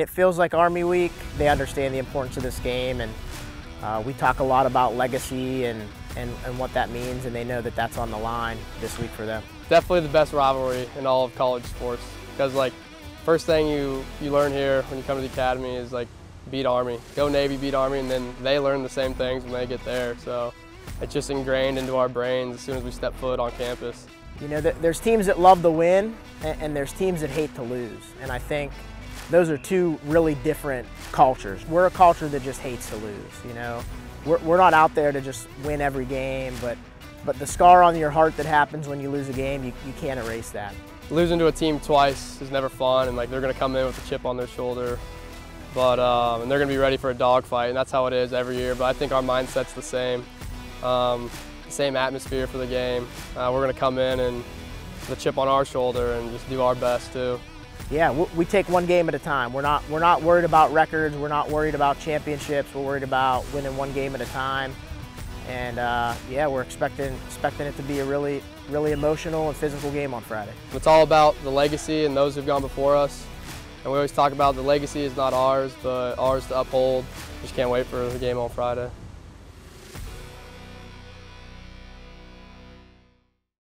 It feels like Army Week. They understand the importance of this game, and uh, we talk a lot about legacy and, and, and what that means, and they know that that's on the line this week for them. Definitely the best rivalry in all of college sports because, like, first thing you, you learn here when you come to the academy is, like, beat Army. Go Navy, beat Army, and then they learn the same things when they get there. So it's just ingrained into our brains as soon as we step foot on campus. You know, there's teams that love to win, and there's teams that hate to lose, and I think those are two really different cultures. We're a culture that just hates to lose, you know. We're, we're not out there to just win every game, but, but the scar on your heart that happens when you lose a game, you, you can't erase that. Losing to a team twice is never fun, and like they're gonna come in with a chip on their shoulder, but um, and they're gonna be ready for a dogfight, and that's how it is every year. But I think our mindset's the same, um, same atmosphere for the game. Uh, we're gonna come in and the chip on our shoulder and just do our best too yeah, we take one game at a time. We're not we're not worried about records. We're not worried about championships. We're worried about winning one game at a time. And uh, yeah, we're expecting expecting it to be a really really emotional and physical game on Friday. It's all about the legacy and those who've gone before us. And we always talk about the legacy is not ours, but ours to uphold. Just can't wait for the game on Friday.